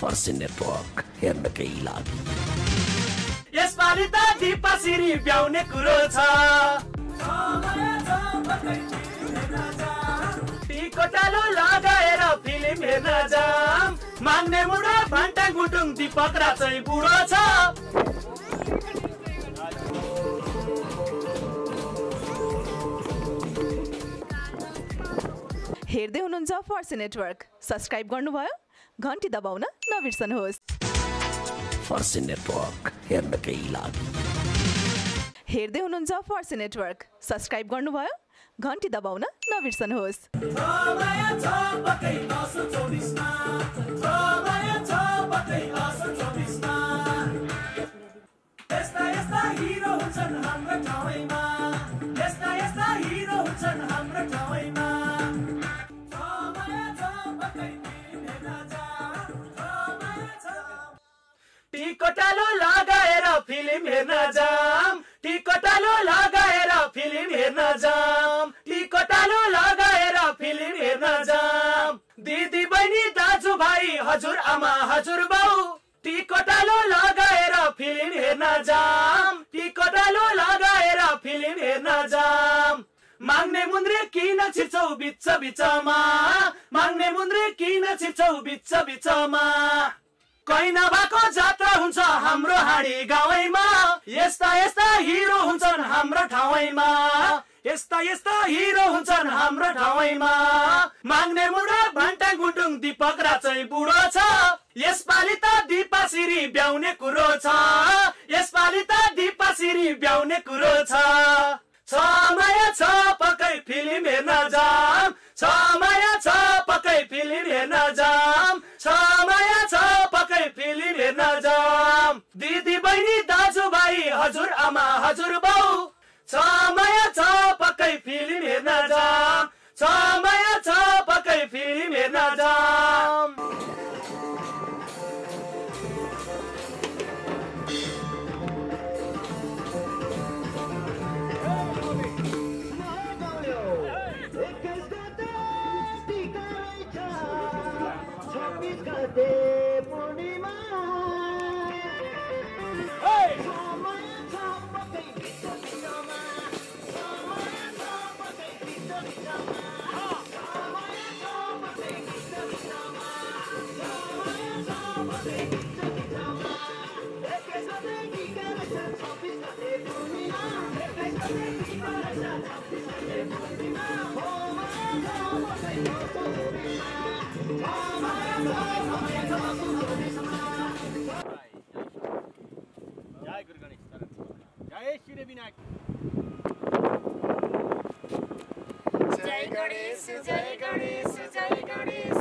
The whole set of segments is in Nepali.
फर्सी नेटवर्क हेर्नकै लागि यसपालि त दिपासिरी ब्याउने कुरो छ। टिकोटालो लगाएर फिल्म हेर्न जाम। मान्ने मुडा भान्टा गुटुङ दिपक राचै बुढो छ। हेर्दै हुनुहुन्छ फर्सी नेटवर्क सब्सक्राइब गर्नुभयो। घन्टी दबाउन नबिर्सनुहोस् फर्सी नेटवर्क हेर्नकै लागि हेर्दै हुनुहुन्छ फर्सी नेटवर्क सब्सक्राइब गर्नुभयो घन्टी दबाउन नबिर्सनुहोस् फिल्म हेर्न जाम टिकोटालो लगाएर फिल्म हेर्न जाम टिकोटालो लगाएर फिल्म हेर्न जाम दिदी बहिनी दाजु भाइ हजुर आमा हजुर बाउ टिकोटालो लगाएर फिल्म हेर्न जाम टिकोटालो लगाएर फिल्म हेर्न जाम माग्ने मुन्द्रे किन छिर्छौ बिच बिचमा माग्ने मुन्द्रे किन छिर्छौ बिच बिचमा नभएको जात्रा हुन्छ हाम्रो हाडी गाउँमा। यस्ता यस्ता हिरो हुन्छन् हाम्रो ठाउँमा। यस्ता यस्ता हिरो हुन्छन् हाम्रो ठाउँमा। माग्ने मुडा भान्टा गुटुङ दिपक राचै बुढो छ। यसपालि त दिपासिरी ब्याउने कुरो छ। यसपालि त दिपासिरी ब्याउने कुरो छ। समय छ पक्कै फिल्म हेर्न जाम। समय छ पक्कै फिल्म हेर्न जाम। समय छ पक्कै फिल्म हेर्न जाम। दिदी बहिनी दाजु भाइ हजुर आमा हजुर बाउ। समय छ पक्कै फिल्म हेर्न जाम। जय गुरु गणेश जय श्री विनायक जय गणेश जय गणेश जय गणेश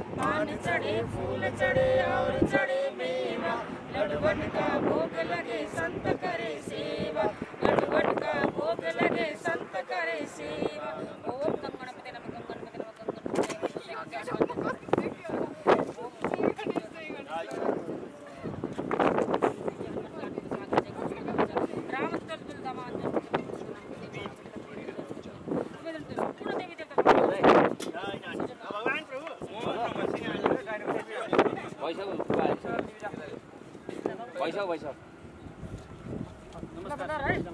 पान चढ़े फूल चढ़े और चढ़े मेवा। लड़वन का भोग लगे संत करे सेवा। भाई साहब भाई साहब नमस्कार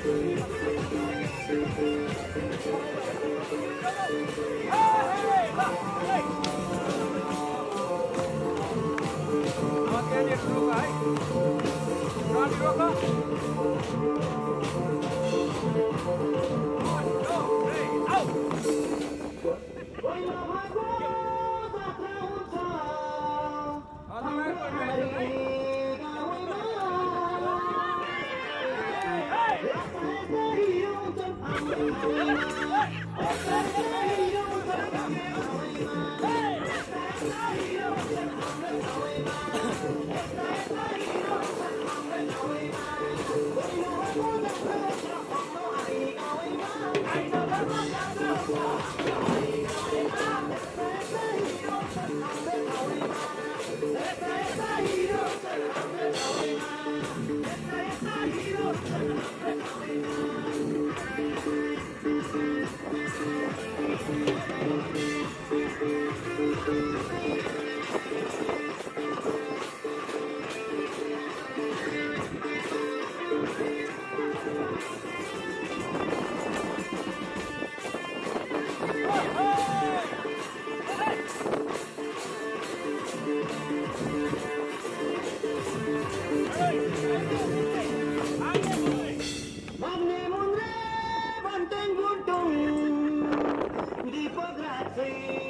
One, two, three, out! Hey! Mantengo un don, di pocrazia.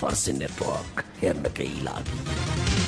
First Network, here in the Kailabi.